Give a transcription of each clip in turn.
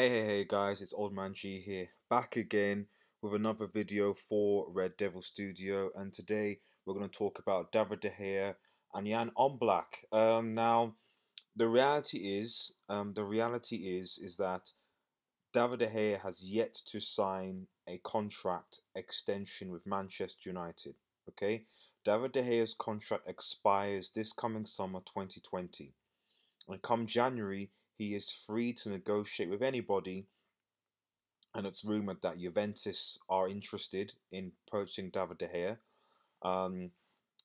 Hey, hey, hey guys, it's Old Man G here, back again with another video for Red Devil Studio, and today we're going to talk about David De Gea and Jan Oblak. Um, now, the reality is, um, the reality is, is that David De Gea has yet to sign a contract extension with Manchester United. Okay, David De Gea's contract expires this coming summer 2020, and come January he is free to negotiate with anybody. And it's rumored that Juventus are interested in purchasing David De Gea. Um,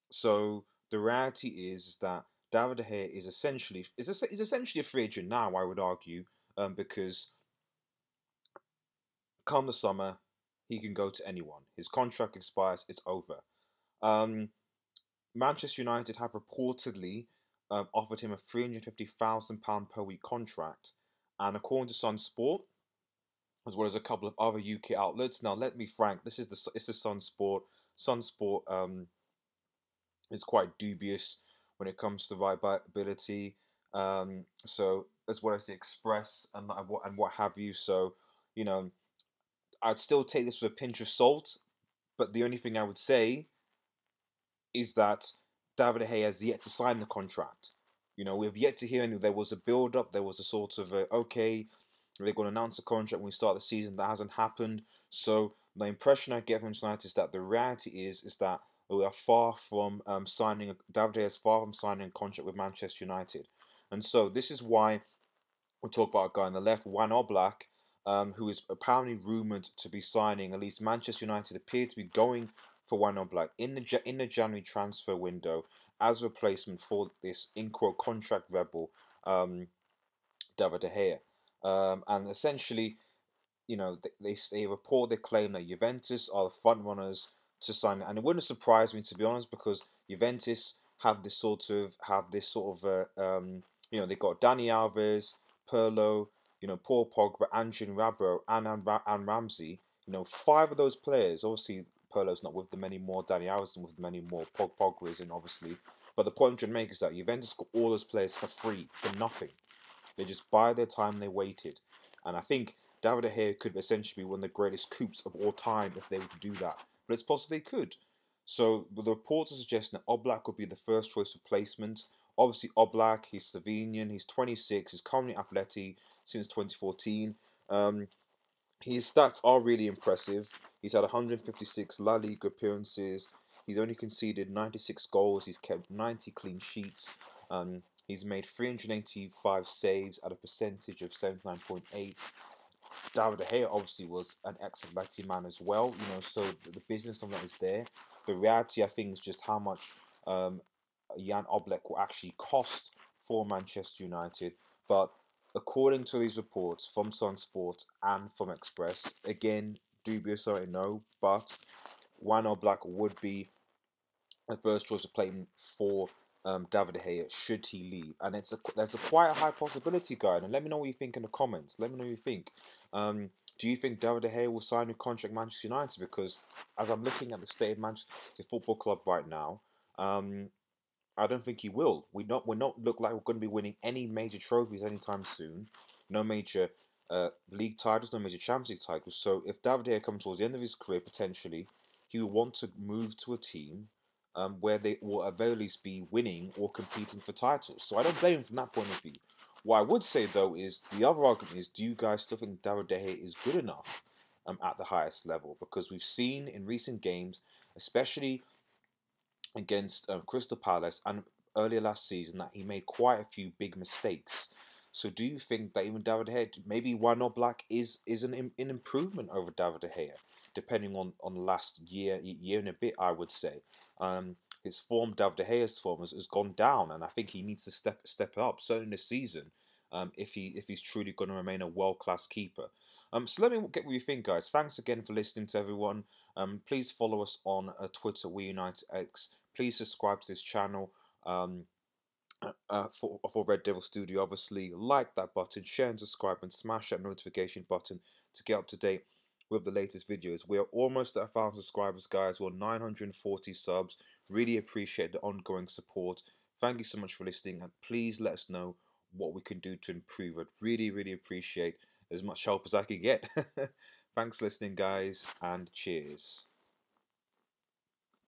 so the reality is that David De Gea is essentially is, is essentially a free agent now. I would argue um, because come the summer he can go to anyone. His contract expires. It's over. Um, Manchester United have reportedly um, offered him a £350,000 per week contract. And according to Sun Sport, as well as a couple of other UK outlets, now let me frank, this is the this is Sun Sport. Sun Sport um, is quite dubious when it comes to viability. Um, so as well as the Express and, and what and what have you. So you know, I'd still take this with a pinch of salt. But the only thing I would say is that David Gea has yet to sign the contract. You know, we've yet to hear any. There was a build up. There was a sort of a, okay, they're going to announce a contract when we start the season. That hasn't happened. So the impression I get from tonight is that the reality is is that we are far from um, signing. David Gea is far from signing a contract with Manchester United, and so this is why we talk about a guy on the left, Juan Oblak, um, who is apparently rumored to be signing. At least Manchester United appear to be going for Jan Oblak in the in the January transfer window as replacement for this in quote contract rebel um, David De Gea. Um, and essentially, you know, they, they, they report they claim that Juventus are the front runners to sign and it wouldn't surprise me to be honest because Juventus have this sort of have this sort of uh, um, you know they got Dani Alves, Pirlo, you know Paul Pogba, Adrien Rabiot, and and Ramsey. You know, five of those players. Obviously, Pirlo's not with them anymore. Dani Alves with them anymore. Pog Pogba is in, obviously. But the point I'm trying to make is that Juventus got all those players for free, for nothing. They just buy their time, they waited. And I think David De Gea could essentially be one of the greatest coups of all time if they were to do that. But it's possible they could. So the reports are suggesting that Oblak would be the first choice replacement. Obviously, Oblak, he's Slovenian, he's 26, he's currently Atleti since 2014. Um, his stats are really impressive. He's had 156 La Liga appearances. He's only conceded 96 goals. He's kept 90 clean sheets. Um, he's made 385 saves at a percentage of 79.8. David De Gea obviously was an ex-Atleti man as well, you know, so the business of that is there. The reality, I think, is just how much um, Jan Oblak will actually cost for Manchester United. But according to these reports from Sun Sports and from Express, again, dubious, I know, but Jan Oblak would be a first choice of playing for um, David Gea should he leave, and it's a there's a quite a high possibility, guy. And let me know what you think in the comments. Let me know what you think. Um, do you think David De Gea will sign a contract Manchester United? Because as I'm looking at the state of Manchester Football Club right now, um, I don't think he will. We not we're not look like we're going to be winning any major trophies anytime soon. No major uh, league titles, no major Champions League titles. So if David Gea comes towards the end of his career, potentially, he will want to move to a team um, where they will at very least be winning or competing for titles. So I don't blame him from that point of view. What I would say though is the other argument is: Do you guys still think David De Gea is good enough um, at the highest level? Because we've seen in recent games, especially against um, Crystal Palace and earlier last season, that he made quite a few big mistakes. So do you think that even David De maybe Jan Oblak is is an, an improvement over David De depending on on last year year and a bit, I would say. Um, his form, David De form, has, has gone down, and I think he needs to step step up. Certainly this season, um, if he if he's truly going to remain a world class keeper. Um, so let me get what you think, guys. Thanks again for listening to everyone. Um, please follow us on uh, Twitter, We. Please subscribe to this channel. Um, uh, for, for Red Devil Studio, obviously, like that button, share and subscribe, and smash that notification button to get up to date with the latest videos. We are almost at a thousand subscribers, guys. We're 940 subs. Really appreciate the ongoing support. Thank you so much for listening, and please let us know what we can do to improve. I'd really, really appreciate as much help as I can get. Thanks for listening, guys, and cheers.